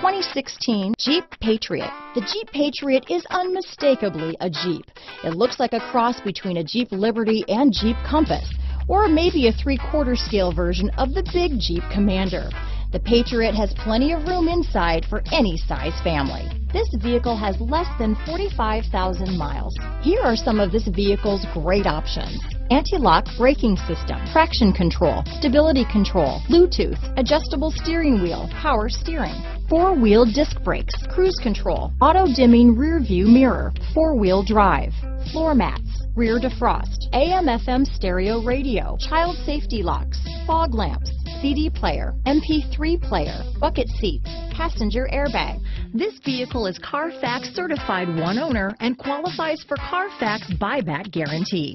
2016 Jeep Patriot. The Jeep Patriot is unmistakably a Jeep. It looks like a cross between a Jeep Liberty and Jeep Compass, or maybe a three-quarter scale version of the big Jeep Commander. The Patriot has plenty of room inside for any size family. This vehicle has less than 45,000 miles. Here are some of this vehicle's great options. Anti-lock braking system, traction control, stability control, Bluetooth, adjustable steering wheel, power steering, four-wheel disc brakes, cruise control, auto-dimming rear view mirror, four-wheel drive, floor mats, rear defrost, AM FM stereo radio, child safety locks, fog lamps, CD player, MP3 player, bucket seats, passenger airbag. This vehicle is Carfax certified one owner and qualifies for Carfax buyback guarantee.